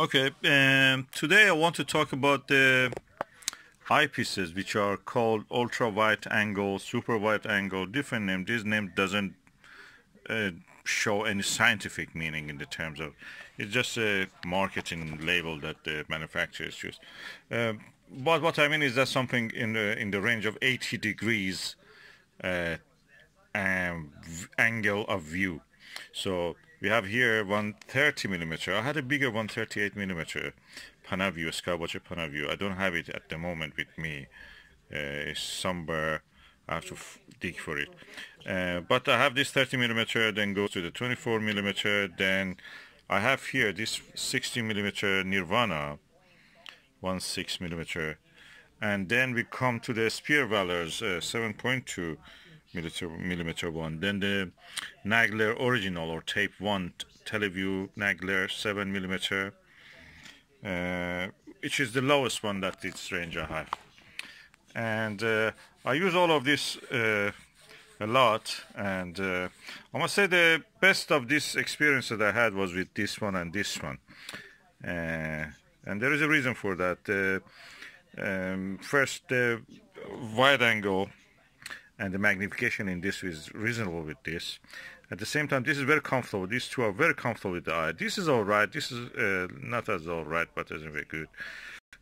Okay, um, today I want to talk about the eyepieces which are called ultra wide angle, super wide angle, different name. This name doesn't uh, show any scientific meaning in the terms of, it's just a marketing label that the manufacturers use. Uh, but what I mean is that something in the, in the range of 80 degrees uh, um, angle of view. So we have here 130 millimeter. I had a bigger 138 millimeter Panaview, Skywatcher Panaview. I don't have it at the moment with me. Uh, it's somewhere. I have to dig for it. Uh, but I have this 30 millimeter, then goes to the 24 millimeter. Then I have here this 60 millimeter Nirvana, 16 millimeter, and then we come to the Speers-Waler uh, 7.2 millimeter, millimeter one. Then the Nagler original or tape one TeleVue Nagler 7 millimeter, uh, which is the lowest one that its range I have. And uh, I use all of this uh, a lot, and uh, I must say the best of this experience that I had was with this one and this one. Uh, and there is a reason for that. Uh, um, first, the wide angle and the magnification in this is reasonable with this. At the same time, this is very comfortable. These two are very comfortable with the eye. This is all right. This is uh, not as all right, but isn't very good.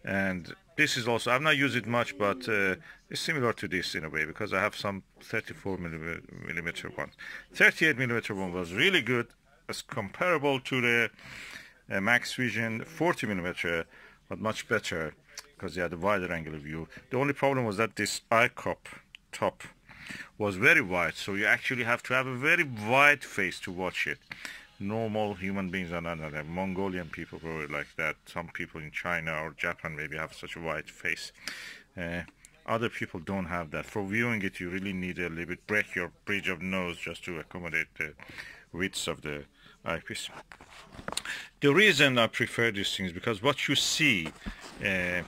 And this is also, I've not used it much, but uh, it's similar to this in a way because I have some 34 millimeter ones. 38 millimeter one was really good. It's comparable to the uh, Maxvision 40 millimeter, but much better because they had a wider angle of view. The only problem was that this eye cup top was very wide. So you actually have to have a very wide face to watch it. Normal human beings are not like Mongolian people probably like that. Some people in China or Japan maybe have such a wide face. Uh, other people don't have that. For viewing it you really need a little bit break your bridge of nose just to accommodate the width of the eyepiece. The reason I prefer these things because what you see uh,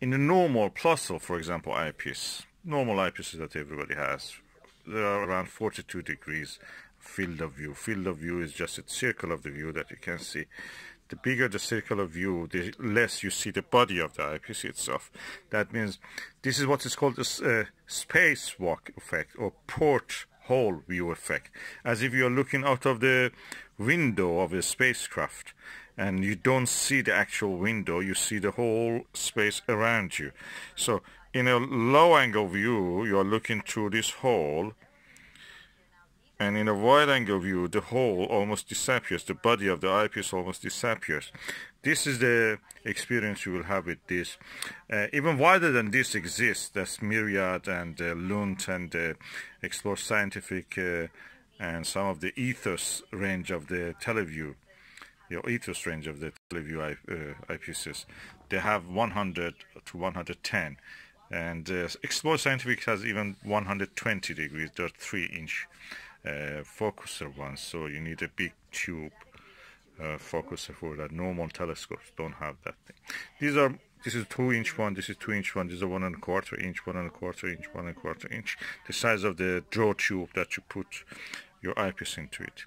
in a normal Plössl for example eyepiece normal eyepieces that everybody has there are around 42 degrees field of view. Field of view is just a circle of the view that you can see. The bigger the circle of view, the less you see the body of the eyepiece itself. That means this is what is called a uh, spacewalk effect or porthole view effect. As if you're looking out of the window of a spacecraft and you don't see the actual window, you see the whole space around you. So in a low angle view you are looking through this hole and in a wide angle view the hole almost disappears the body of the eyepiece almost disappears. This is the experience you will have with this. Uh, even wider than this exists that's myriad and uh, Lunt and uh, explore scientific uh, and some of the ethos range of the TeleVue the ethos range of the TeleVue uh, eyepieces. They have 100 to 110 and uh, Explore Scientific has even 120 degrees, they're 3 inch uh, focuser ones, so you need a big tube uh, focuser for that. Normal telescopes don't have that thing. These are this is two inch one, this is two inch one, this is one and a quarter inch, one and a quarter inch, one and a quarter inch. The size of the draw tube that you put your eyepiece into it.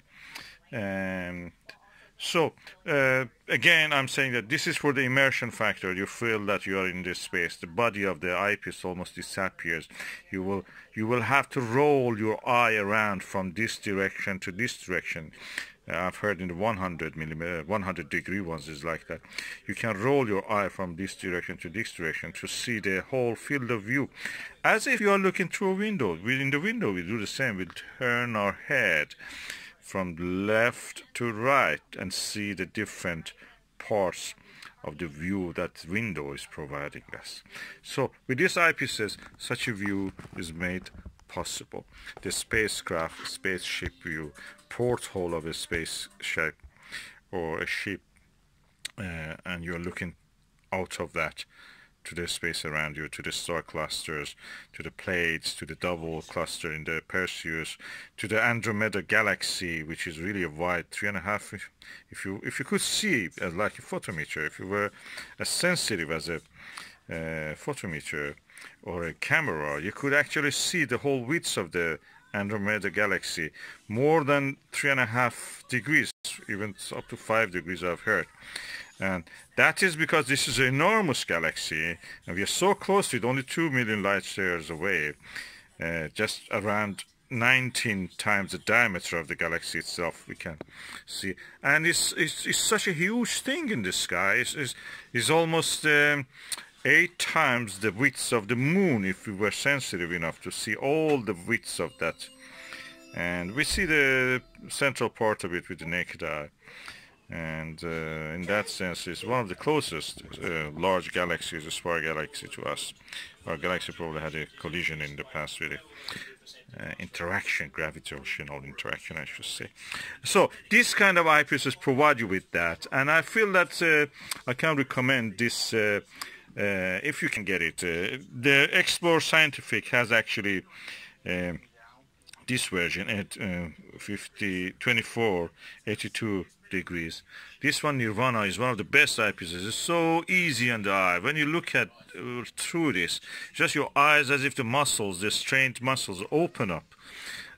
And so uh, again, I'm saying that this is for the immersion factor. You feel that you are in this space. The body of the eyepiece almost disappears. You will you will have to roll your eye around from this direction to this direction. Uh, I've heard in the 100 millimeter, 100 degree ones is like that. You can roll your eye from this direction to this direction to see the whole field of view, as if you are looking through a window. Within the window, we do the same. We turn our head from left to right and see the different parts of the view that window is providing us. So with these eyepieces, such a view is made possible. The spacecraft, spaceship view, porthole of a spaceship or a ship, uh, and you're looking out of that to the space around you, to the star clusters, to the plates, to the double cluster in the Perseus, to the Andromeda galaxy, which is really a wide three and a half. If you if you could see as like a photometer, if you were as sensitive as a uh, photometer or a camera, you could actually see the whole width of the Andromeda galaxy, more than three and a half degrees, even up to five degrees I've heard. And that is because this is an enormous galaxy, and we are so close it, only 2 million light years away, uh, just around 19 times the diameter of the galaxy itself we can see. And it's it's, it's such a huge thing in the sky. It's, it's, it's almost um, eight times the width of the moon if we were sensitive enough to see all the widths of that. And we see the central part of it with the naked eye and uh, in that sense it's one of the closest uh, large galaxies a spark galaxy to us our galaxy probably had a collision in the past with it uh, interaction, gravitational interaction, I should say. So this kind of eyepieces provide you with that, and I feel that uh, I can recommend this uh, uh if you can get it. The Explore Scientific has actually um, this version at uh, 50, 24, 82 degrees. This one, Nirvana, is one of the best eyepieces. It's so easy on the eye. When you look at uh, through this, just your eyes as if the muscles, the strained muscles, open up.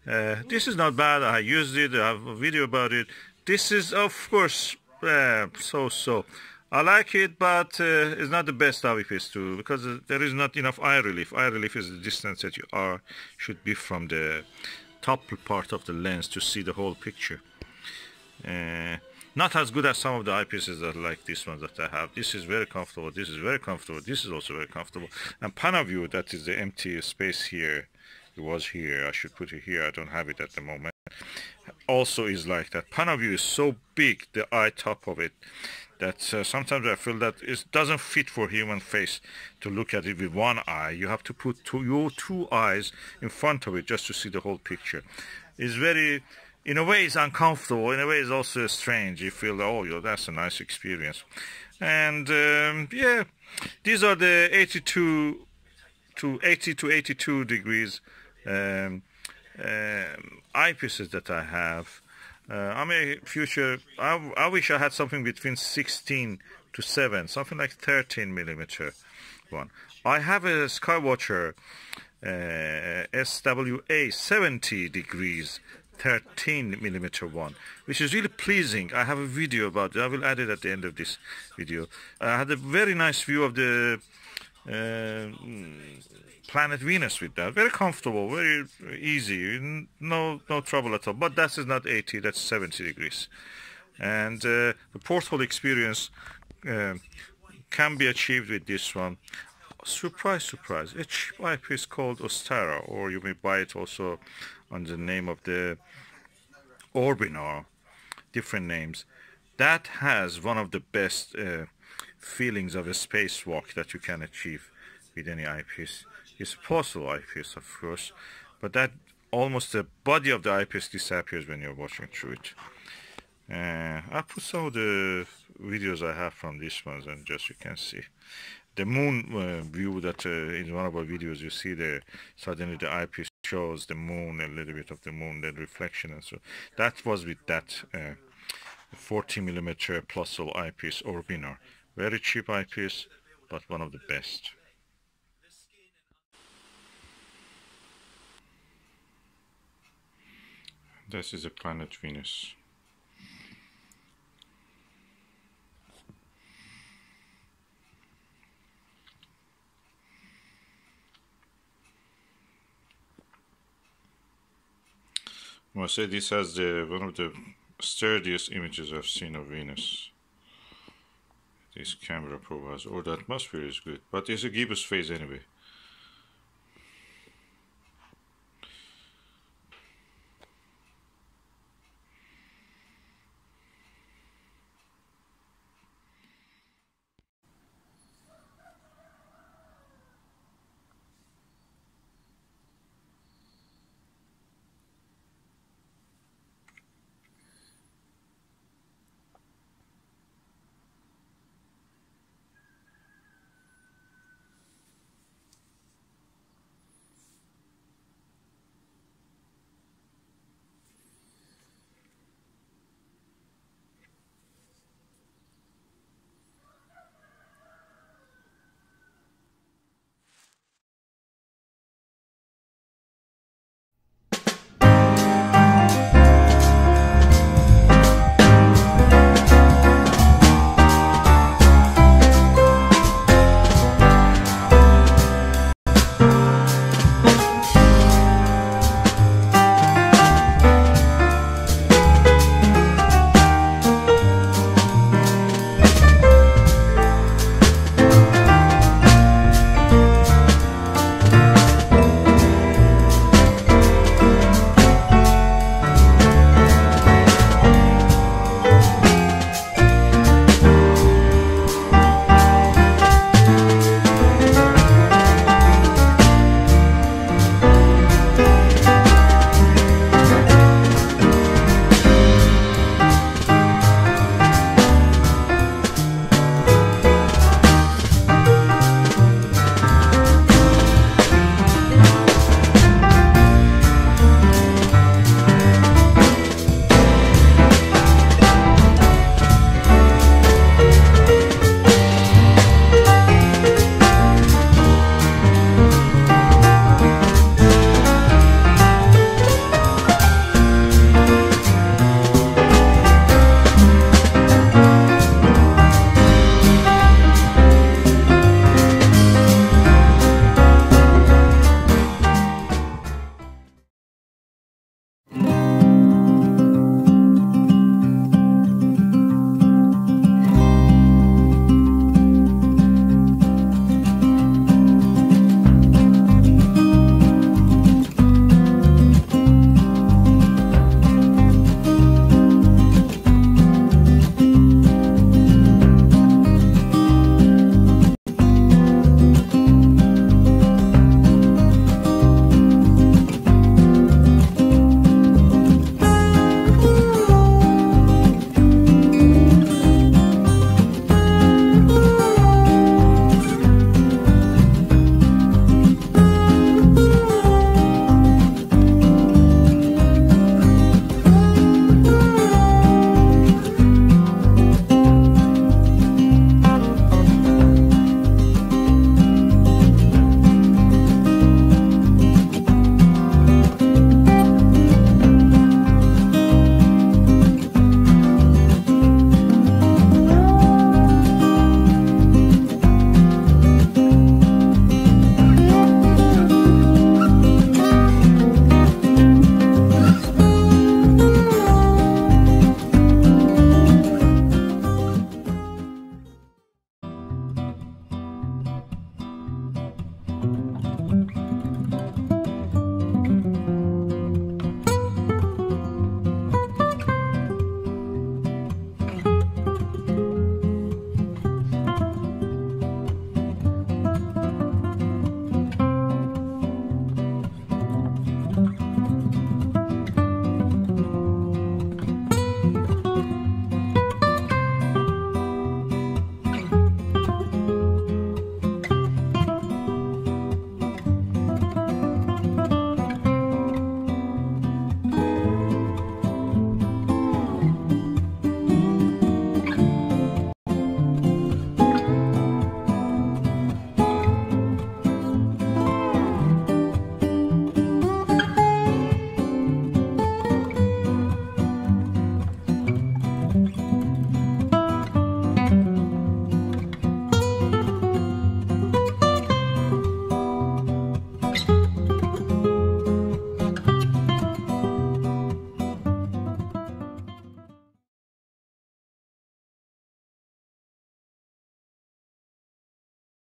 Uh, this is not bad. I used it. I have a video about it. This is, of course, uh, so-so. I like it, but uh, it's not the best eyepiece too because uh, there is not enough eye relief. Eye relief is the distance that you are should be from the top part of the lens to see the whole picture. Uh, not as good as some of the eyepieces that like this one that I have. This is very comfortable. This is very comfortable. This is also very comfortable. And Panaview, that is the empty space here. It was here. I should put it here. I don't have it at the moment. Also is like that. Panaview is so big, the eye top of it, that uh, sometimes I feel that it doesn't fit for human face to look at it with one eye. You have to put two, your two eyes in front of it just to see the whole picture. It's very in a way it's uncomfortable. In a way it's also strange. You feel oh that's a nice experience. And um, yeah these are the 82 to 80 to 82 degrees um, um, eyepieces that I have. Uh, I mean future I, I wish I had something between 16 to 7 something like 13 millimeter one. I have a Skywatcher uh, SWA 70 degrees 13 millimeter one which is really pleasing. I have a video about it. I will add it at the end of this video. I had a very nice view of the uh, planet Venus with that. Very comfortable very easy no no trouble at all. But that is not 80 that's 70 degrees. And uh, the porthole experience uh, can be achieved with this one surprise surprise a cheap eyepiece called Ostara or you may buy it also on the name of the Orbinar, different names. That has one of the best uh, feelings of a spacewalk that you can achieve with any eyepiece. It's a possible eyepiece, of course, but that almost the body of the eyepiece disappears when you're watching through it. Uh, I put some of the videos I have from these ones and just you can see. The moon uh, view that uh, in one of our videos you see there suddenly the eyepiece shows the moon a little bit of the moon the reflection and so. That was with that uh, 40 millimeter Plössl eyepiece Orbinar. Very cheap eyepiece but one of the best. This is a planet Venus I say this has the one of the sturdiest images I've seen of Venus. This camera provides, or the atmosphere is good, but it's a gibbous phase anyway.